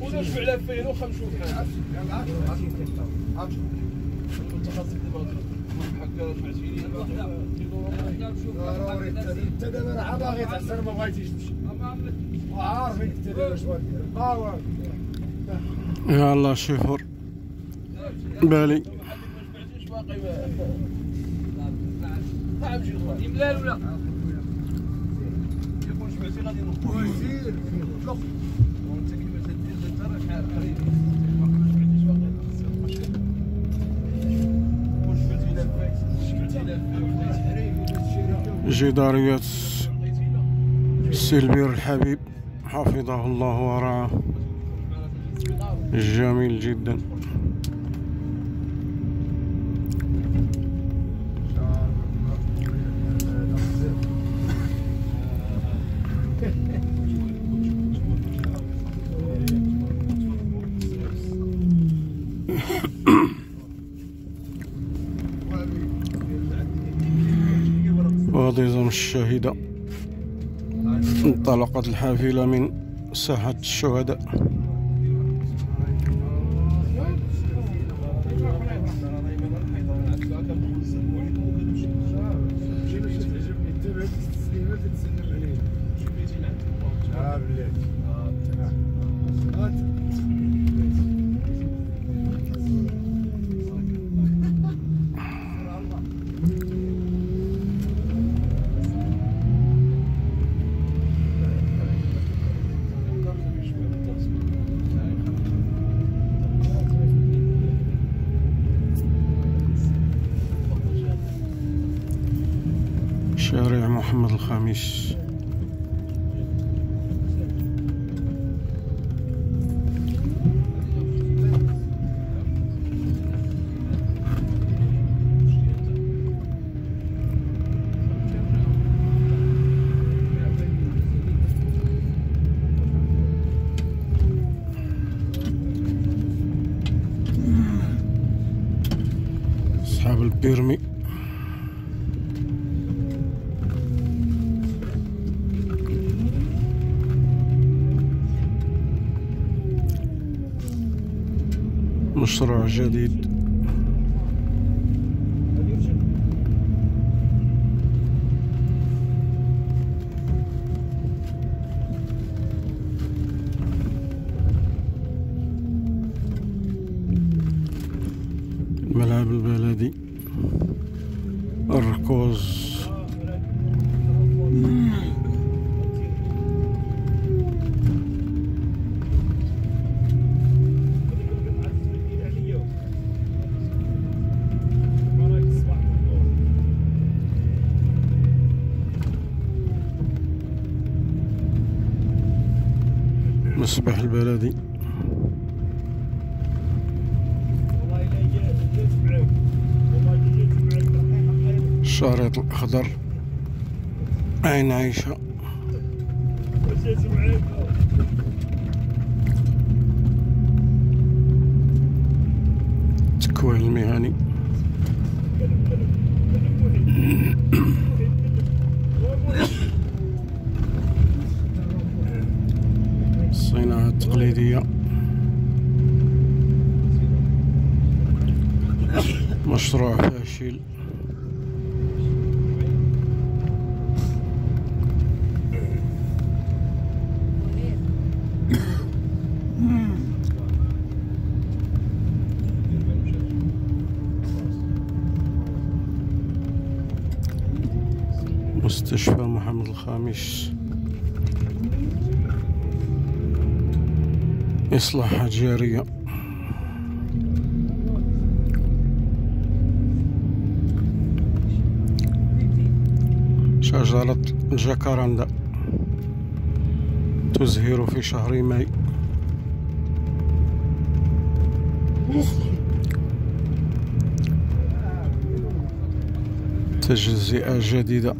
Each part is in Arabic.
ونشفع على 2005 بحال المتخصص دابا حكا سمعتيني ضروري انت دابا راه باغي تحسن ما بغيتيش تمشي هو يلا شوفر بالي. جداريات السلبير الحبيب. حفظه الله ورعاه. جميل جدا. وضيزم الشاهدة انطلقت الحافلة من ساحة الشهداء. جينا الخامس أصحاب البيرمي. مشروع جديد. الملعب البلدي. مسبح البلدي. الشريط الأخضر. عين عيشة؟ التقليدية مشروع فاشل. مستشفى محمد الخامس. إصلاحات جارية شجرة الجاكاراندا تزهر في شهر ماي. تجزئة جديدة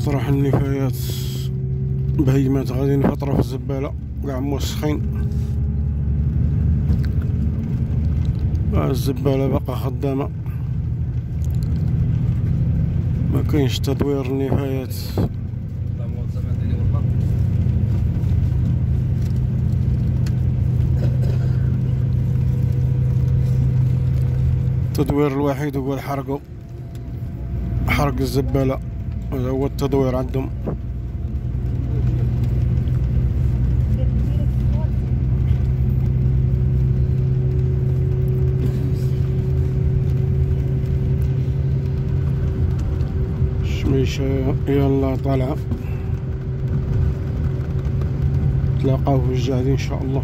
مطرح النفايات. بهيمات غاديين فترة في الزبالة قاع موسخين. الزبالة باقا خدامة. ما كاينش تدوير النفايات. التدوير الوحيد هو الحرق. حرق الزبالة. هذا هو التدوير عندهم. شميشة يلا طالعة تلاقاو في الجهد إن شاء الله.